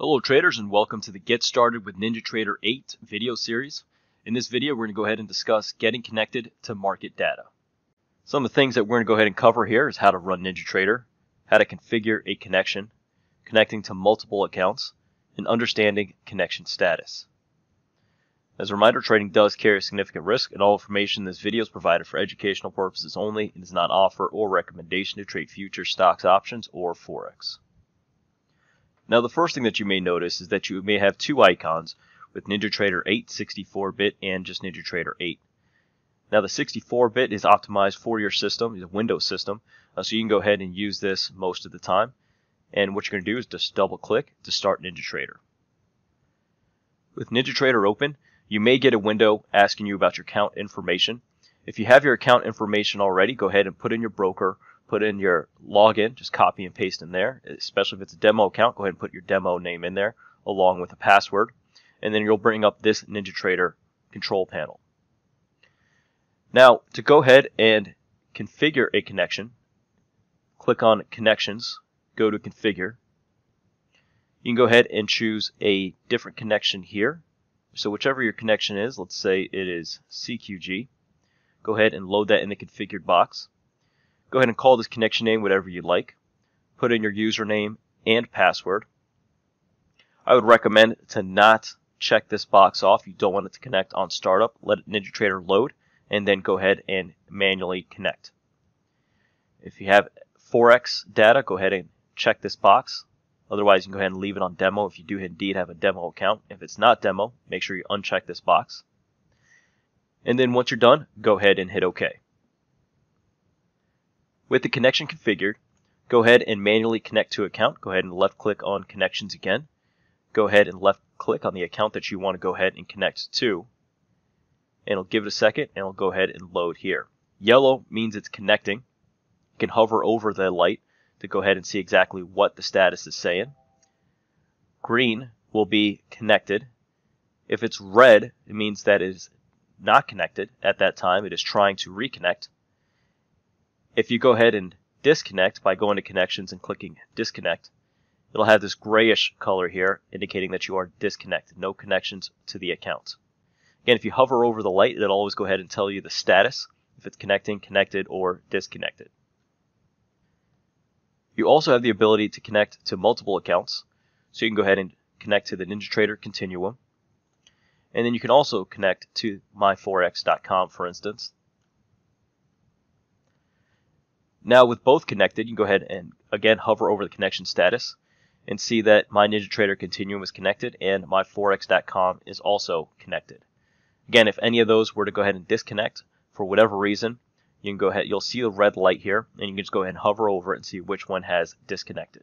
Hello traders and welcome to the Get Started with NinjaTrader 8 video series. In this video we're going to go ahead and discuss getting connected to market data. Some of the things that we're going to go ahead and cover here is how to run NinjaTrader, how to configure a connection, connecting to multiple accounts, and understanding connection status. As a reminder, trading does carry a significant risk and all information in this video is provided for educational purposes only and does not offer or recommendation to trade futures, stocks, options, or Forex. Now the first thing that you may notice is that you may have two icons with NinjaTrader 8 64-bit and just NinjaTrader 8. Now the 64-bit is optimized for your system, a Windows system, uh, so you can go ahead and use this most of the time. And what you're going to do is just double click to start NinjaTrader. With NinjaTrader open, you may get a window asking you about your account information. If you have your account information already, go ahead and put in your broker put in your login, just copy and paste in there. Especially if it's a demo account, go ahead and put your demo name in there along with a password. And then you'll bring up this NinjaTrader control panel. Now, to go ahead and configure a connection, click on Connections, go to Configure. You can go ahead and choose a different connection here. So whichever your connection is, let's say it is CQG, go ahead and load that in the configured box. Go ahead and call this connection name whatever you'd like. Put in your username and password. I would recommend to not check this box off. You don't want it to connect on startup. Let NinjaTrader load and then go ahead and manually connect. If you have Forex data, go ahead and check this box. Otherwise, you can go ahead and leave it on demo if you do indeed have a demo account. If it's not demo, make sure you uncheck this box. And then once you're done, go ahead and hit OK. With the connection configured, go ahead and manually connect to account. Go ahead and left click on connections again. Go ahead and left click on the account that you want to go ahead and connect to. And it'll give it a second and it'll go ahead and load here. Yellow means it's connecting. You can hover over the light to go ahead and see exactly what the status is saying. Green will be connected. If it's red, it means that it is not connected at that time. It is trying to reconnect. If you go ahead and disconnect by going to connections and clicking disconnect, it'll have this grayish color here indicating that you are disconnected, no connections to the account. Again, if you hover over the light, it'll always go ahead and tell you the status, if it's connecting, connected, or disconnected. You also have the ability to connect to multiple accounts, so you can go ahead and connect to the NinjaTrader Continuum. And then you can also connect to myforex.com, for instance. Now with both connected, you can go ahead and again hover over the connection status and see that my NinjaTrader Continuum is connected and my Forex.com is also connected. Again, if any of those were to go ahead and disconnect for whatever reason, you can go ahead, you'll see the red light here and you can just go ahead and hover over it and see which one has disconnected.